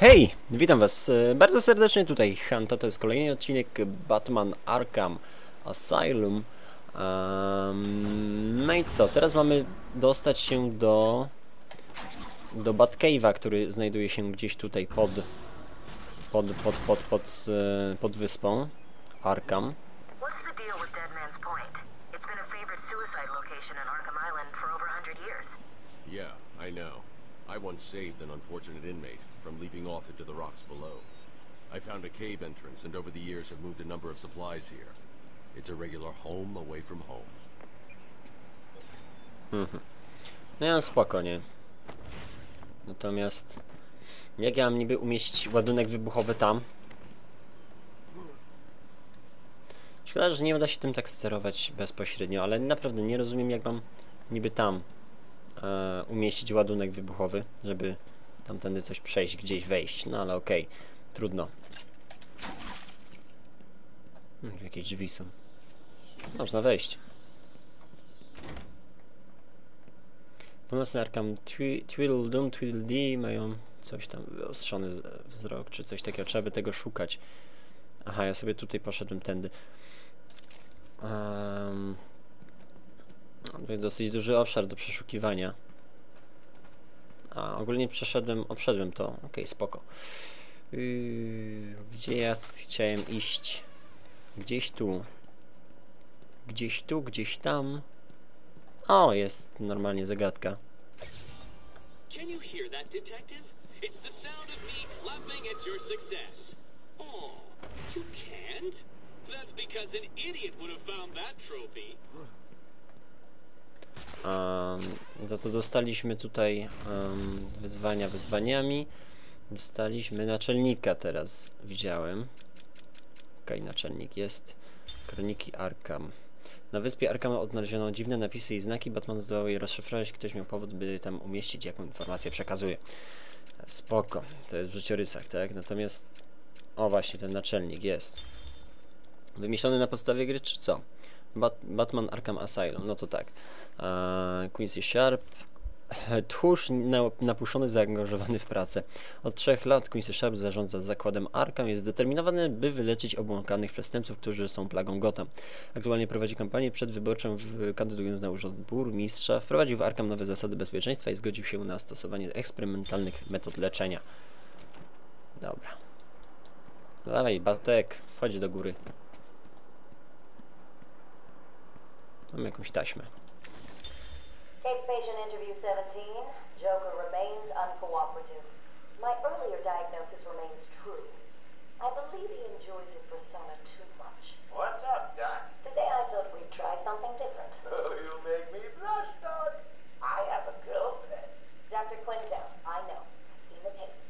Hej, witam was e, bardzo serdecznie tutaj Hanta, to jest kolejny odcinek Batman Arkham Asylum um, No i co, teraz mamy dostać się do do Batcave'a, który znajduje się gdzieś tutaj pod pod, pod, pod, pod, e, pod wyspą Arkham What's the deal with Dead Man's Point? It's been a favorite suicide location in Arkham Island for over 100 years. Yeah, I know. I once saved an unfortunate inmate from leaping off into the rocks below. I found a cave entrance and over the years have moved a number of supplies here. It's a regular home away from home. No ja spoko, nie? Natomiast jak ja mam niby umieścić ładunek wybuchowy tam? Szkoda, że nie uda się tym tak sterować bezpośrednio, ale naprawdę nie rozumiem jak mam niby tam e, umieścić ładunek wybuchowy, żeby tamtędy coś przejść, gdzieś wejść. No ale okej, trudno. Hmm, jakieś drzwi są. Można wejść. Północny Arkham Twi- Tweedledum, mają coś tam, wyostrzony wzrok, czy coś takiego, trzeba by tego szukać. Aha, ja sobie tutaj poszedłem tędy. Um, dosyć duży obszar do przeszukiwania. A, ogólnie przeszedłem, obszedłem to, okej, spoko. Yy, gdzie ja chciałem iść? Gdzieś tu. Gdzieś tu, gdzieś tam. O, jest normalnie zagadka. Can you hear that, detective? It's the sound of me clapping at your success. Oh, you can't? That's because an idiot would have found that trophy. Za to dostaliśmy tutaj um, wyzwania wyzwaniami. Dostaliśmy naczelnika teraz, widziałem. Okej, naczelnik jest. Kroniki Arkham. Na wyspie Arkham odnaleziono dziwne napisy i znaki. Batman zdołał je rozszyfrować. Ktoś miał powód, by tam umieścić, jaką informację przekazuje. Spoko, to jest w życiorysach, tak? Natomiast... O, właśnie, ten naczelnik jest. Wymyślony na podstawie gry, czy co? Bat Batman Arkham Asylum, no to tak. Eee, Quincy Sharp. Tchórz na- napuszczony, zaangażowany w pracę. Od trzech lat Quincy Sharp zarządza zakładem Arkham. Jest zdeterminowany, by wyleczyć obłąkanych przestępców, którzy są plagą Gotham. Aktualnie prowadzi kampanię przedwyborczą, kandydując na urząd burmistrza. Wprowadził w Arkham nowe zasady bezpieczeństwa i zgodził się na stosowanie eksperymentalnych metod leczenia. Dobra. Dawaj, Batek, wchodź do góry. Mam jakąś taśmę. Take patient interview 17. Joker remains uncooperative. My earlier diagnosis remains true. I believe he enjoys his persona too much. What's up, Doc? Today I thought we'd try something different. Oh, you make me blush, Doc. I have a girlfriend. Dr. Quinn's out. I know. I've seen the tapes.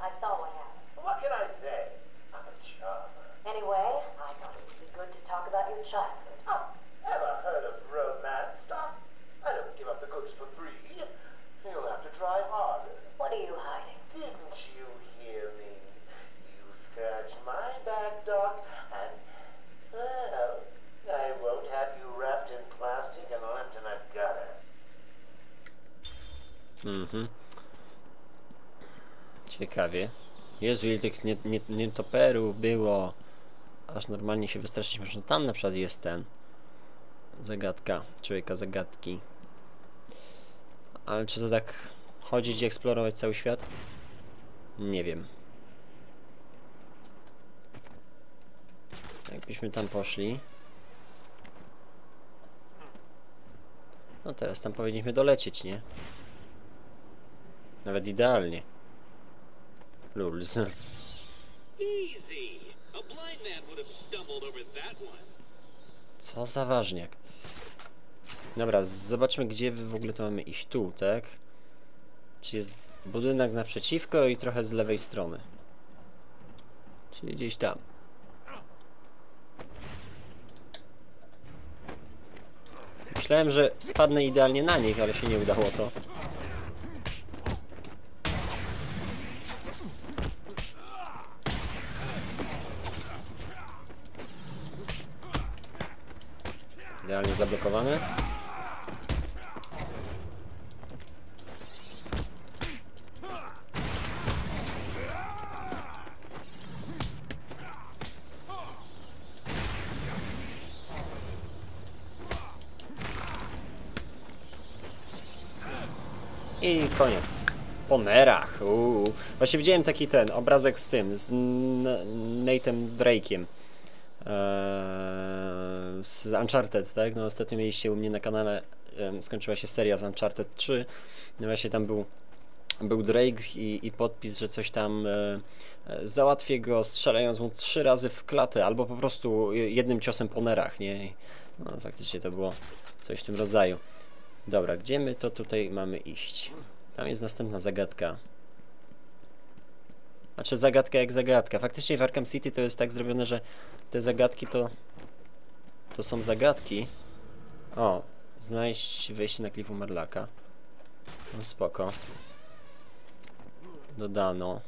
I saw what happened. What can I say? I'm a charmer. Anyway, I thought it would be good to talk about your childhood. Doc, and, well, I won't have you wrapped in plastic and left in a gutter. Mhm. Ciekawie. Jezu, ile tych nie, nie, nietoperów było. Aż normalnie się wystraszyliśmy, że tam na przykład jest ten. Zagadka. Człowieka zagadki. Ale czy to tak chodzić i eksplorować cały świat? Nie wiem. Jakbyśmy tam poszli. No teraz tam powinniśmy dolecieć, nie? Nawet idealnie. Lulz. Co za ważniak. Dobra, zobaczmy gdzie w ogóle to mamy iść. Tu, tak? Czy jest budynek naprzeciwko i trochę z lewej strony. Czyli gdzieś tam. Myślałem, że spadnę idealnie na nich, ale się nie udało to. Idealnie zablokowane. Koniec. Po nerach. Uuu. Właśnie widziałem taki ten obrazek z tym, z Nate'em Drake'iem. Eee, z Uncharted, tak? No ostatnio mieliście u mnie na kanale, em, skończyła się seria z Uncharted 3. No właśnie tam był, był Drake i, i podpis, że coś tam e, e, załatwię go strzelając mu trzy razy w klatę, albo po prostu jednym ciosem po nerach, nie? No faktycznie to było coś w tym rodzaju. Dobra, gdzie my to tutaj mamy iść? Tam jest następna zagadka. Znaczy zagadka jak zagadka. Faktycznie w Arkham City to jest tak zrobione, że te zagadki to... To są zagadki. O, znaleźć wejście na klifu Marlaka. No spoko. Dodano.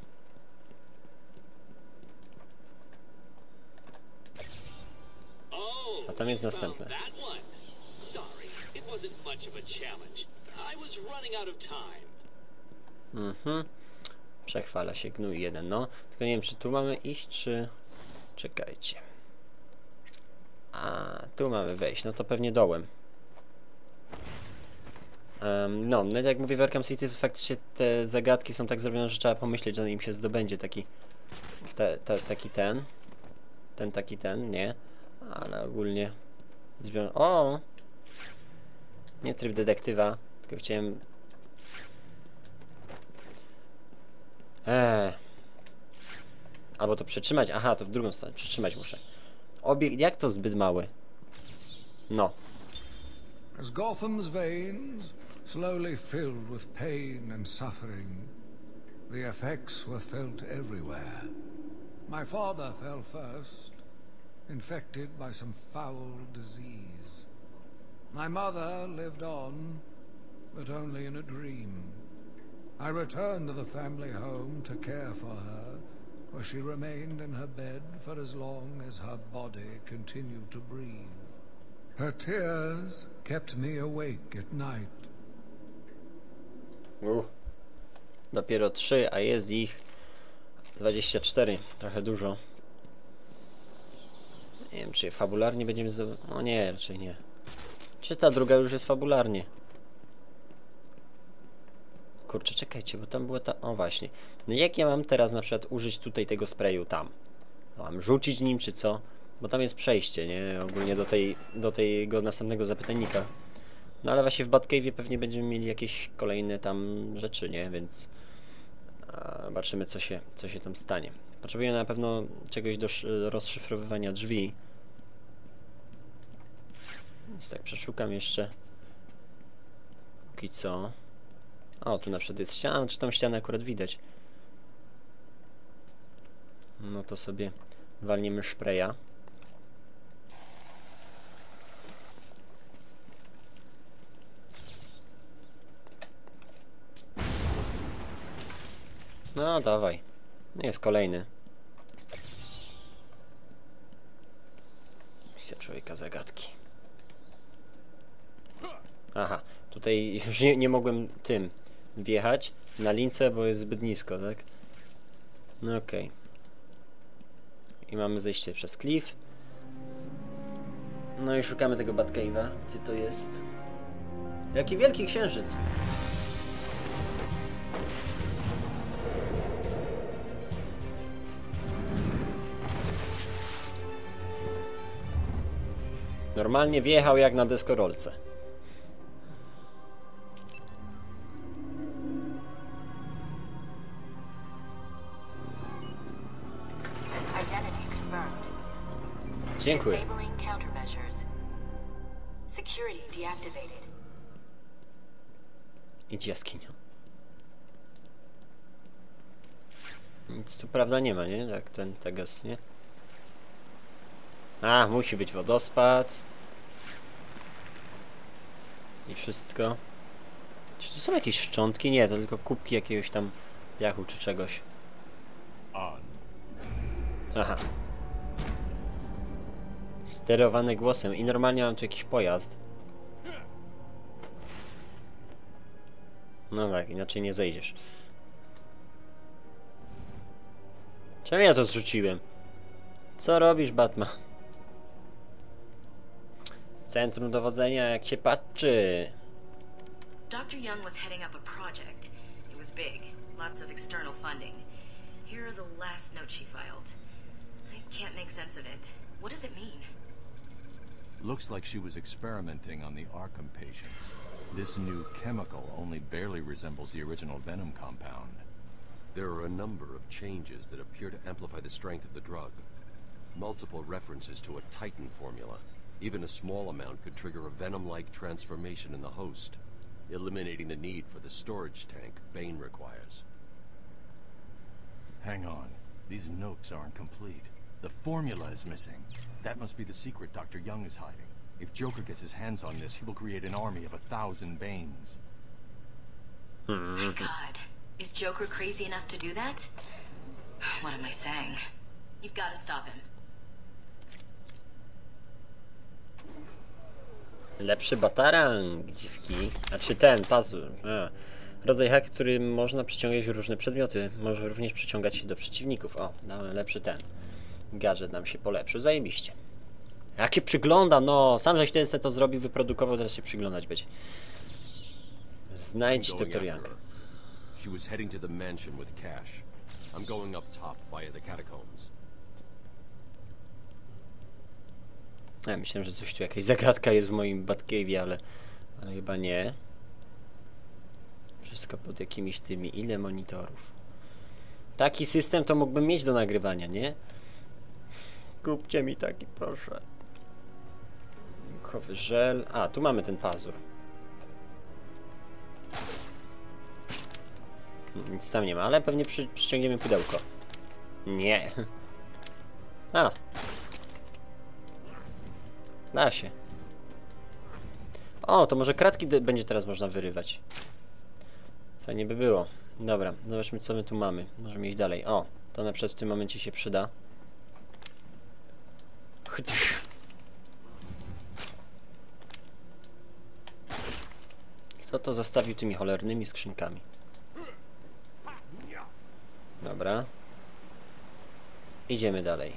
Oh, A tam jest następne. one. Sorry, it wasn't much of a challenge. I was running out of time. Mhm. Przechwala się gnój jeden, no. Tylko nie wiem, czy tu mamy iść, czy... Czekajcie. A, tu mamy wejść, no to pewnie dołem. Em, no, no jak mówię w Arkham City, faktycznie te zagadki są tak zrobione, że trzeba pomyśleć, zanim się zdobędzie taki... Te, te, taki ten. Ten, taki ten, nie. Ale ogólnie... O! Nie tryb detektywa, tylko chciałem Eee. Albo to przytrzymać. Aha, to w drugą stronę. Przytrzymać muszę. Jak to zbyt mały? No. As Gotham's veins slowly filled with pain and suffering, the effects were felt everywhere. My father fell first, infected by some foul disease. My mother lived on, but only in a dream. I returned to the family home to care for her, where she remained in her bed for as long as her body continued to breathe. Her tears kept me awake at night. Dopiero 3, a jest ich 24. Trochę dużo. Nie wiem, czy fabularnie będziemy. No nie, raczej nie. Czy ta druga już jest fabularnie? Kurczę, czekajcie, bo tam była ta... O właśnie. No jak ja mam teraz na przykład użyć tutaj tego sprayu tam? No, Mam rzucić nim, czy co? Bo tam jest przejście, nie? Ogólnie do, tej, do tego następnego zapytajnika. No ale właśnie w Batcave'ie pewnie będziemy mieli jakieś kolejne tam rzeczy, nie? Więc... Zobaczymy, co się, co się tam stanie. Potrzebuję na pewno czegoś do sz- rozszyfrowywania drzwi. Więc tak przeszukam jeszcze. Póki co. O, tu na przykład jest ściana, czy tą ścianę akurat widać. No to sobie walniemy szpreja. No, dawaj. Jest kolejny. Misja człowieka zagadki. Aha, tutaj już nie, nie mogłem tym wjechać na lince, bo jest zbyt nisko, tak? No okej. I mamy zejście przez klif. No i szukamy tego Batcave'a. Gdzie to jest? Jaki wielki księżyc! Normalnie wjechał jak na deskorolce. Dziękuję. Disabling countermeasures. Security deactivated. Idź jaskinią. Nic tu prawda nie ma, nie? Tak, ten teges, nie? A, musi być wodospad. I wszystko. Czy tu są jakieś szczątki? Nie, to tylko kubki jakiegoś tam piachu czy czegoś. Aha. Sterowany głosem i normalnie mam tu jakiś pojazd. No tak, inaczej nie zejdziesz. Czemu ja to zrzuciłem? Co robisz, Batman? Centrum dowodzenia, jak się patrzy. Dr. Young was heading up a project. It was big, lots of external funding. Here are the last notes she filed. I can't make sense of it. What does it mean? Looks like she was experimenting on the Arkham patients. This new chemical only barely resembles the original Venom compound. There are a number of changes that appear to amplify the strength of the drug. Multiple references to a Titan formula. Even a small amount could trigger a venom-like transformation in the host, eliminating the need for the storage tank Bane requires. Hang on. These notes aren't complete. The formula is missing. That must be the secret Dr. Young is hiding. If Joker gets his hands on this, he will create an army of a thousand Banes. My god. Is Joker crazy enough to do that? What am I saying? You've got to stop him. Lepszy batarang, dziwki. A czy ten, puzzle. A. Rodzaj hak, którym można przyciągać różne przedmioty. Może również przyciągać się do przeciwników. O, no, lepszy ten. Gadżet nam się polepszył. Zajebiście. Jak się przygląda, no. Sam żeś ten se to zrobił, wyprodukował, teraz się przyglądać będzie. Znajdź after Young. She was heading to the mansion with cash. I'm going up top via the catacombs. Ja myślałem, że coś tu jakaś zagadka jest w moim Batcave'ie, ale, ale chyba nie. Wszystko pod jakimiś tymi. Ile monitorów? Taki system to mógłbym mieć do nagrywania, nie? Kupcie mi taki, proszę. Kowy żel. A, tu mamy ten pazur. Nic tam nie ma, ale pewnie przy, przyciągniemy pudełko. Nie. A, Da się. O, to może kratki będzie teraz można wyrywać. Fajnie by było. Dobra, zobaczmy co my tu mamy. Możemy iść dalej. O, to na przykład w tym momencie się przyda. Kto to zastawił tymi cholernymi skrzynkami? Dobra. Idziemy dalej.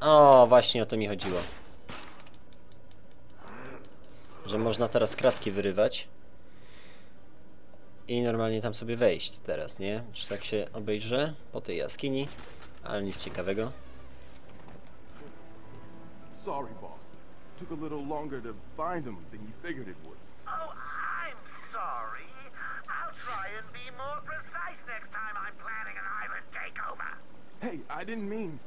O, właśnie o to mi chodziło. Że można teraz kratki wyrywać. I normalnie tam sobie wejść teraz, nie? Czy tak się obejrzę po tej jaskini, ale nic ciekawego. Sorry, boss. Took a little longer to find them than you figured it would. Oh, I'm sorry. I'll try and be more precise next time I'm planning an island takeover. Hey, I didn't mean.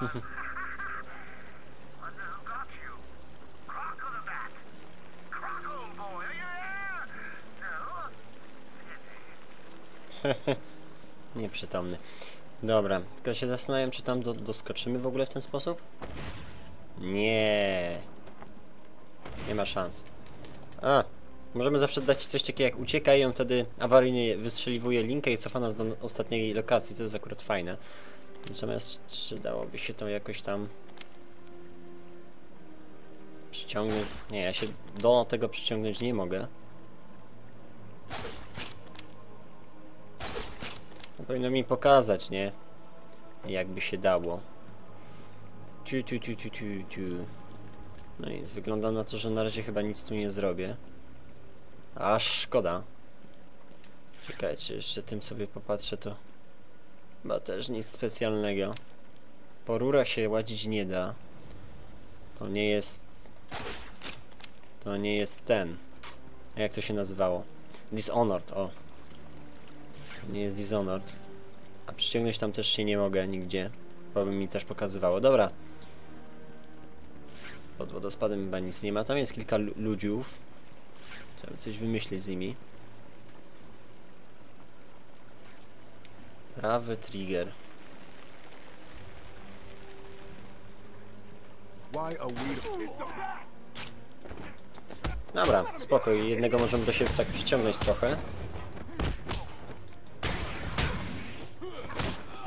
Nieprzytomny. Dobra, tylko się zastanawiam, czy tam do, doskoczymy w ogóle w ten sposób? Nie. Nie ma szans. A, możemy zawsze dać coś takiego jak ucieka i on wtedy awaryjnie wystrzeliwuje linkę i cofa nas do ostatniej lokacji, to jest akurat fajne. Natomiast czy dałoby się to jakoś tam przyciągnąć? Nie, ja się do tego przyciągnąć nie mogę. No, powinno mi pokazać, nie? Jakby się dało. Tu, tu, tu, tu, tu, tu. No nic, wygląda na to, że na razie chyba nic tu nie zrobię. Aż szkoda. Czekajcie, jeszcze tym sobie popatrzę, to chyba też nic specjalnego. Po rurach się ładzić nie da. To nie jest... To nie jest ten. Jak to się nazywało? Dishonored, o. To nie jest Dishonored. A przyciągnąć tam też się nie mogę nigdzie. Bo by mi też pokazywało. Dobra. Pod wodospadem chyba nic nie ma. Tam jest kilka lu- ludziów. Trzeba coś wymyślić z nimi. Prawy trigger. Dobra, spoko. Jednego możemy do siebie tak przyciągnąć trochę.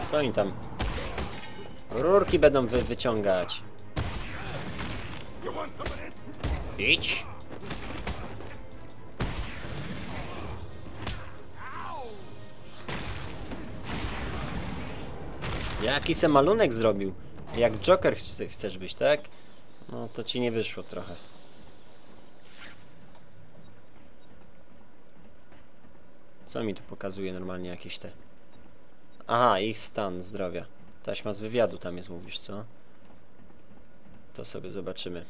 Co oni tam? Rurki będą wy wyciągać. Idź. Jaki se malunek zrobił? Jak Joker chce- chcesz być, tak? No to ci nie wyszło trochę. Co mi tu pokazuje normalnie jakieś te... Aha, ich stan zdrowia. Taśma z wywiadu tam jest, mówisz, co? To sobie zobaczymy.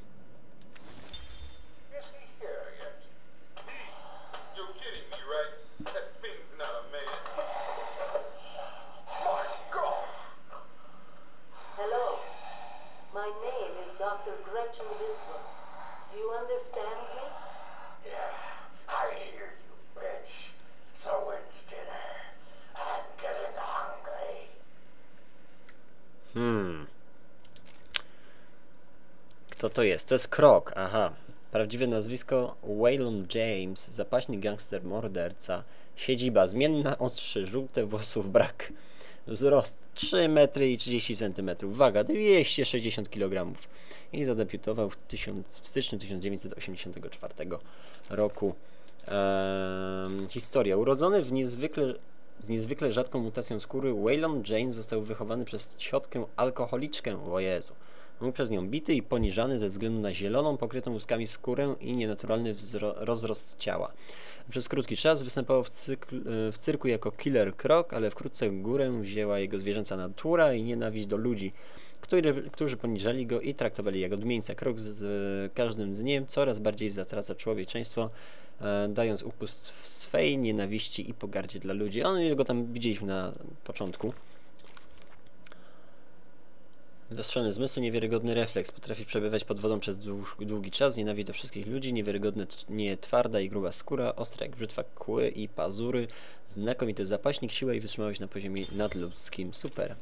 Is he here yet? You're kidding me, right? That thing's not a man. My God! Hello. My name is Dr. Gretchen Whistler. Do you understand me? Yeah, I hear you, bitch. So when's dinner? I'm getting hungry. Hmm. Kto to jest? To jest Krok, aha. Prawdziwe nazwisko Waylon James, zapaśny gangster, morderca. Siedziba zmienna, oczy żółte, włosów brak. Wzrost 3 metry i 30 cm. Waga 260 kg. I zadebiutował w, tysiąc, w styczniu 1984 roku. Historia. Urodzony w niezwykle, z niezwykle rzadką mutacją skóry, Waylon James został wychowany przez ciotkę alkoholiczkę. O Jezu. Był przez nią bity i poniżany ze względu na zieloną, pokrytą łuskami skórę i nienaturalny rozrost ciała. Przez krótki czas występował w, cykl, w cyrku jako killer krok, ale wkrótce górę wzięła jego zwierzęca natura i nienawiść do ludzi, który, którzy poniżali go i traktowali jak odmieńca. Krok z, z każdym dniem coraz bardziej zatraca człowieczeństwo, e, dając upust w swej nienawiści i pogardzie dla ludzi. On go tam widzieliśmy na początku. Wyostrzony zmysł, niewiarygodny refleks. Potrafi przebywać pod wodą przez długi czas, nienawidzi do wszystkich ludzi, niewiarygodny, t- nie twarda i gruba skóra, ostre jak brzytwa kły i pazury, znakomity zapaśnik, siła i wytrzymałość na poziomie nadludzkim. Super.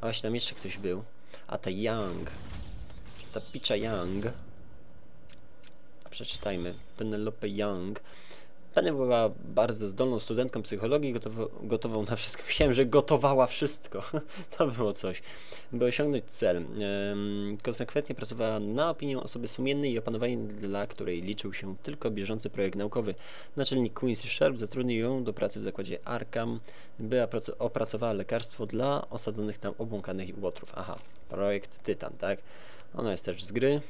A właśnie tam jeszcze ktoś był. A ta Young. Ta Picha Young. Przeczytajmy. Penelope Young. Penny była bardzo zdolną studentką psychologii, gotową na wszystko. Myślałem, że gotowała wszystko. to było coś. By osiągnąć cel. Konsekwentnie pracowała na opinię osoby sumiennej i opanowanie, dla której liczył się tylko bieżący projekt naukowy. Naczelnik Quincy Sharp zatrudnił ją do pracy w zakładzie Arkham, by oprac- opracowała lekarstwo dla osadzonych tam obłąkanych łotrów. Aha, projekt Tytan, tak? Ona jest też z gry.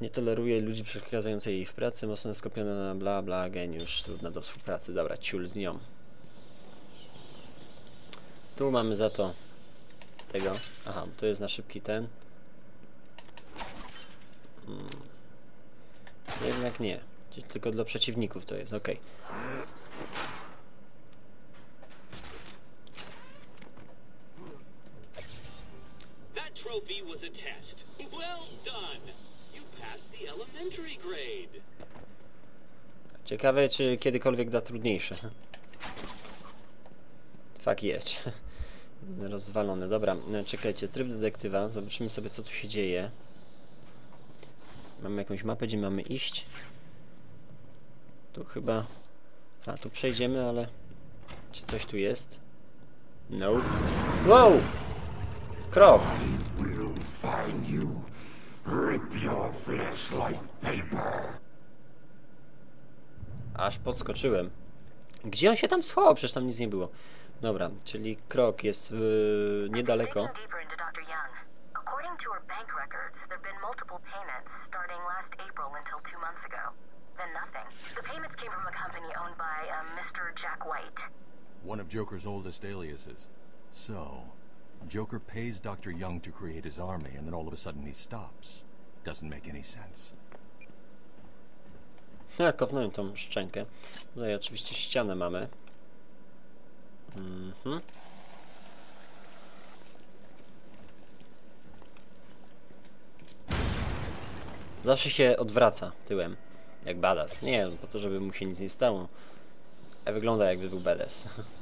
Nie toleruje ludzi przeszkadzających jej w pracy, mocno skupiona na bla bla, geniusz, trudna do współpracy. Dobra, ciul z nią. Tu mamy za to tego. Aha, to jest na szybki ten. Hmm. Jednak nie. Tylko dla przeciwników to jest, ok. Trophy was a test. Well done. Ciekawe, czy kiedykolwiek da trudniejsze. Fuck jedź. Rozwalone. Dobra, czekajcie, tryb detektywa. Zobaczymy sobie, co tu się dzieje. Mamy jakąś mapę, gdzie mamy iść. Tu chyba... A, tu przejdziemy, ale... Czy coś tu jest? No. Wow! Krok! Will find you. Rip your flesh like paper. Aż podskoczyłem. Gdzie on się tam schował? Przecież tam nic nie było. Dobra, czyli krok jest yy, niedaleko. White. One of Joker's oldest aliases. So, Joker pays Dr. Young to create his army, and then all of a sudden he stops. Doesn't make any sense. Ja kopnąłem tą szczękę. Tutaj oczywiście ścianę mamy. Mhm. Zawsze się odwraca tyłem. Jak badass. Nie, po to, żeby mu się nic nie stało. A wygląda jakby był badass.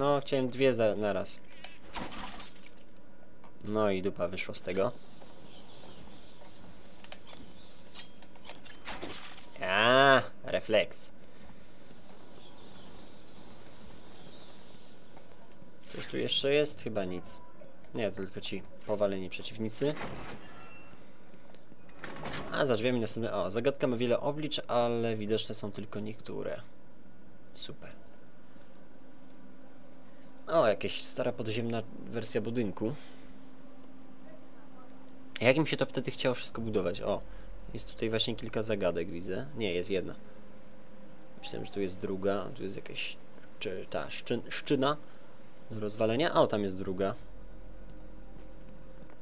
No, chciałem dwie za, naraz. No i dupa wyszło z tego. A, refleks. Coś tu jeszcze jest? Chyba nic. Nie, to tylko ci powaleni przeciwnicy. A, za drzwiami następne... O, zagadka ma wiele oblicz, ale widoczne są tylko niektóre. Super. O, jakaś stara podziemna wersja budynku. Jak mi się to wtedy chciało wszystko budować? O, jest tutaj właśnie kilka zagadek, widzę. Nie, jest jedna. Myślałem, że tu jest druga, tu jest jakaś... Czy ta szczy, szczyna do rozwalenia? O, tam jest druga.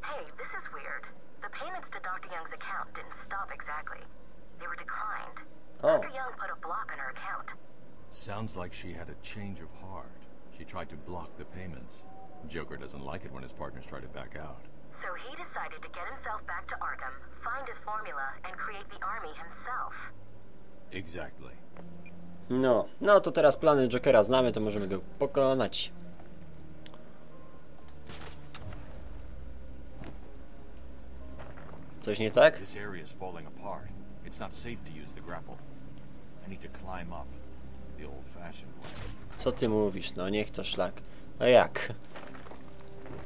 Hey, this is weird. The payments to Dr. Young's account didn't stop exactly. They were declined. O, Dr. Young put a block on her account. Sounds like she had a change of heart. She tried to block the payments. Joker doesn't like it when his partners try to back out. So he decided to get himself back to Arkham, find his formula, and create the army himself. Exactly. no. No to teraz plany Jokera znamy, to możemy go pokonać. Coś nie tak? This area is falling apart. It's not safe to use the grapple. I need to climb up the old-fashioned way. Co ty mówisz? No niech to szlak. A jak?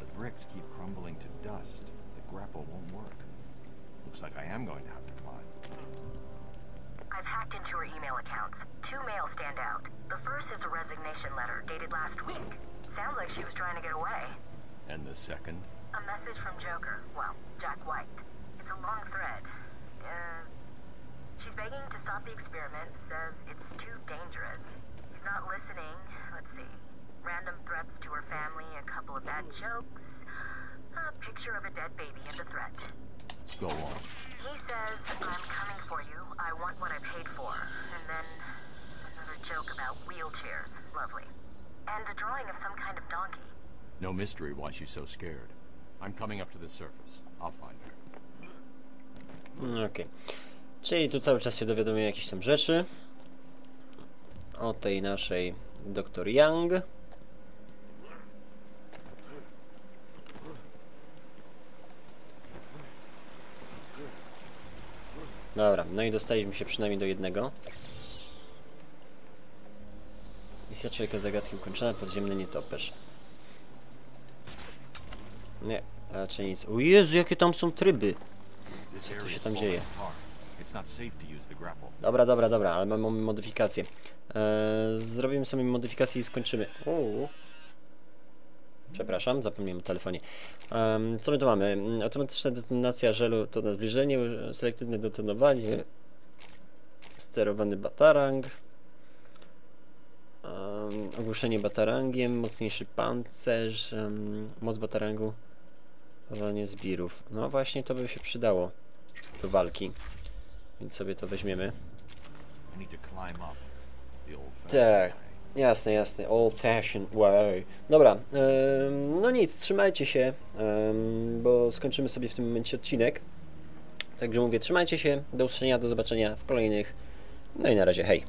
The bricks keep crumbling to dust. The grapple won't work. Looks like I am going to have to climb. I've hacked into her email accounts. Two mails stand out. The first is a resignation letter dated last week. Sounds like she was trying to get away. And the second? A message from Joker. Well, Jack White. It's a long thread. Uh, she's begging to stop the experiment, says it's too dangerous. He's not listening. Let's see. Random threats to her family, a couple of bad jokes, a picture of a dead baby in the threat. Let's Go on. He says, I'm coming for you. I want what I paid for. And then another joke about wheelchairs. Lovely. And a drawing of some kind of donkey. No mystery why she's so scared. I'm coming up to the surface. I'll find her. Mm, Okej. Czyli tu cały czas się dowiadujemy jakichś tam rzeczy. O tej naszej Dr. Young. Dobra, no i dostaliśmy się przynajmniej do jednego. Misja człowieka zagadki ukończona, podziemny nietoperz. Nie, raczej nic. O Jezu, jakie tam są tryby! Co tu się tam dzieje? Dobra, dobra, dobra, ale mamy modyfikację. Eee, zrobimy sobie modyfikację i skończymy. Uuu. Przepraszam, zapomniałem o telefonie. Em, co my tu mamy? Mm, Automatyczna detonacja żelu to na zbliżenie, selektywne detonowanie, sterowany batarang, em, ogłuszenie batarangiem, mocniejszy pancerz, em, moc batarangu, powalenie zbirów. No właśnie to by się przydało do walki, więc sobie to weźmiemy. Tak, jasne, jasne. Old fashioned way. Dobra, no nic, trzymajcie się, bo skończymy sobie w tym momencie odcinek. Także mówię, trzymajcie się, do usłyszenia, do zobaczenia w kolejnych. No i na razie, hej.